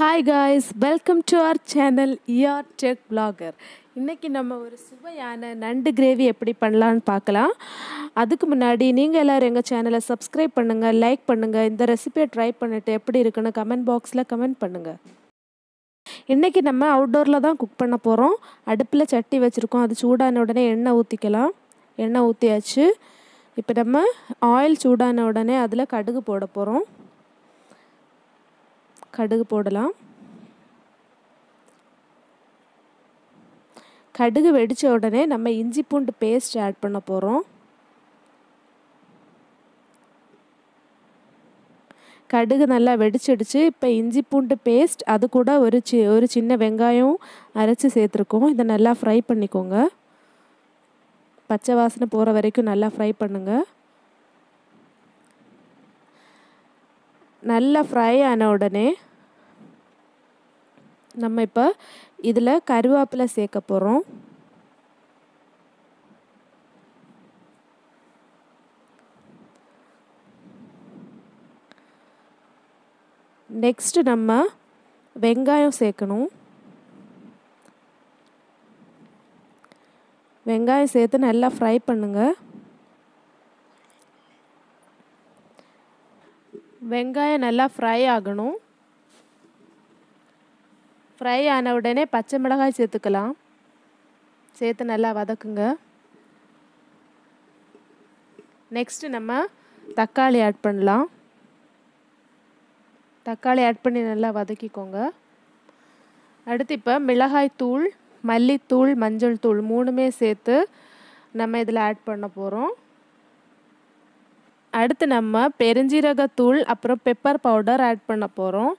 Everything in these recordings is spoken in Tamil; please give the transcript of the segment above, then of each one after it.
Hi guys welcome to our channel ER tech blogger இன்றைக்கி நம்ம ஒரு சுவையான நண்டு கிரேவி எப்படி பண்ணலான்னு பார்க்கலாம். அதுக்கு முன்னாடி நீங்கள் எல்லோரும் எங்கள் சேனலை சப்ஸ்கிரைப் பண்ணுங்கள் லைக் பண்ணுங்கள் இந்த ரெசிபியை ட்ரை பண்ணிவிட்டு எப்படி இருக்குன்னு கமெண்ட் பாக்ஸில் கமெண்ட் பண்ணுங்கள் இன்றைக்கி நம்ம அவுட்டோரில் தான் குக் பண்ண போகிறோம் அடுப்பில் சட்டி வச்சுருக்கோம். அது சூடான உடனே எண்ணெய் ஊற்றிக்கலாம் எண்ணெய் ஊற்றியாச்சு இப்போ நம்ம ஆயில் சூடான உடனே அதில் கடுகு போட போகிறோம் கடுகு போடலாம். கடுகு வெடித்த உடனே நம்ம இஞ்சி பூண்டு பேஸ்ட் ஆட் பண்ண போகிறோம் கடுகு நல்லா வெடிச்சிடுச்சு. இப்போ இஞ்சி பூண்டு பேஸ்ட் அது கூட ஒரு சி ஒரு சின்ன வெங்காயம் அரைச்சி சேர்த்துருக்கோம். இதை நல்லா ஃப்ரை பண்ணிக்கோங்க. பச்சை வாசனை போகிற வரைக்கும் நல்லா ஃப்ரை பண்ணுங்கள் நல்லா ஃப்ரை ஆன உடனே நம்ம இப்போ இதில் கருவேப்பிலை சேர்க்க போகிறோம் நெக்ஸ்ட்டு நம்ம வெங்காயம் சேர்க்கணும். வெங்காயம் சேர்த்து நல்லா ஃப்ரை பண்ணுங்கள் வெங்காயம் நல்லா ஃப்ரை ஆகணும். ஃப்ரை ஆன உடனே பச்சை மிளகாய் சேர்த்துக்கலாம். சேர்த்து நல்லா வதக்குங்க. நெக்ஸ்ட்டு நம்ம தக்காளி ஆட் பண்ணலாம். தக்காளி ஆட் பண்ணி நல்லா வதக்கிக்கோங்க. அடுத்து இப்போ மிளகாய் தூள் மல்லித்தூள் மஞ்சள் தூள் மூணுமே சேர்த்து நம்ம இதில் ஆட் பண்ண போகிறோம் அடுத்து நம்ம பெருஞ்சீரகத்தூள் அப்புறம் பெப்பர் பவுடர் ஆட் பண்ண போகிறோம்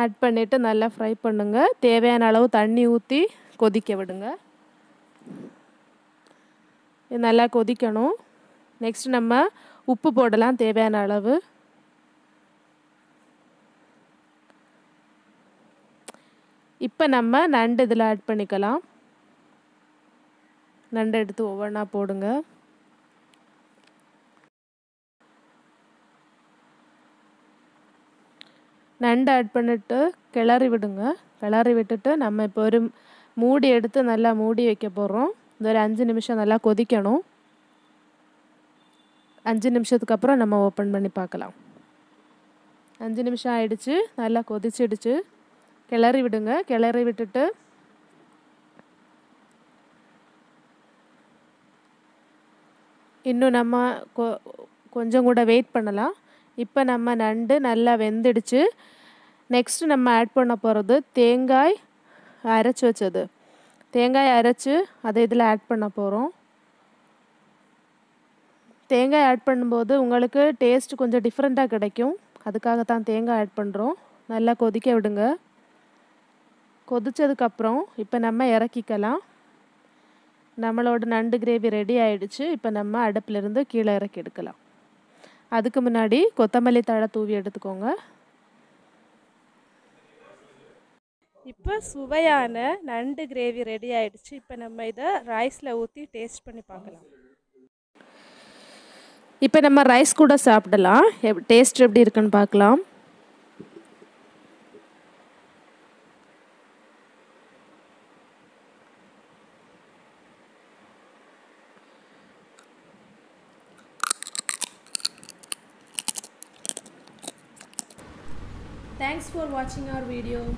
ஆட் பண்ணிவிட்டு நல்லா ஃப்ரை பண்ணுங்கள் தேவையான அளவு தண்ணி ஊற்றி கொதிக்க விடுங்க. இது நல்லா கொதிக்கணும். நெக்ஸ்ட் நம்ம உப்பு போடலாம் தேவையான அளவு. இப்போ நம்ம நண்டு இதில் ஆட் பண்ணிக்கலாம். நண்டு எடுத்து ஒவ்வொன்றா போடுங்க. நண்டு ஆட் பண்ணிவிட்டு கிளறி விடுங்க. கிளறி விட்டுட்டு நம்ம இப்போ ஒரு மூடி எடுத்து நல்லா மூடி வைக்க போகிறோம் இந்த ஒரு அஞ்சு நிமிஷம் நல்லா கொதிக்கணும். அஞ்சு நிமிஷத்துக்கு அப்புறம் நம்ம ஓப்பன் பண்ணி பார்க்கலாம். அஞ்சு நிமிஷம் ஆயிடுச்சு. நல்லா கொதிச்சிடுச்சு. கிளறி விடுங்க. கிளறி விட்டுட்டு இன்னும் நம்ம கொ கொஞ்சம் கூட வெயிட் பண்ணலாம். இப்போ நம்ம நண்டு நல்லா வெந்துடுச்சு. நெக்ஸ்ட்டு நம்ம ஆட் பண்ண போகிறது தேங்காய் அரைச்சி வச்சது. தேங்காய் அரைச்சி அதை இதில் ஆட் பண்ண போகிறோம் தேங்காய் ஆட் பண்ணும்போது உங்களுக்கு டேஸ்ட் கொஞ்சம் டிஃப்ரெண்ட்டாக கிடைக்கும். அதுக்காக தான் தேங்காய் ஆட் பண்ணுறோம் நல்லா கொதிக்க விடுங்க. கொதித்ததுக்கப்புறம் இப்போ நம்ம இறக்கிக்கலாம். நம்மளோட நண்டு கிரேவி ரெடி ஆயிடுச்சு. இப்போ நம்ம அடுப்பிலிருந்து கீழே இறக்கி எடுக்கலாம். அதுக்கு முன்னாடி கொத்தமல்லி தழை தூவி எடுத்துக்கோங்க. இப்போ சுவையான நண்டு கிரேவி ரெடி ஆயிடுச்சு. இப்போ நம்ம இதை ரைஸில் ஊற்றி டேஸ்ட் பண்ணி பார்க்கலாம். இப்போ நம்ம ரைஸ் கூட சாப்பிடலாம். எப் டேஸ்ட் எப்படி இருக்குன்னு பார்க்கலாம். Thanks for watching our video.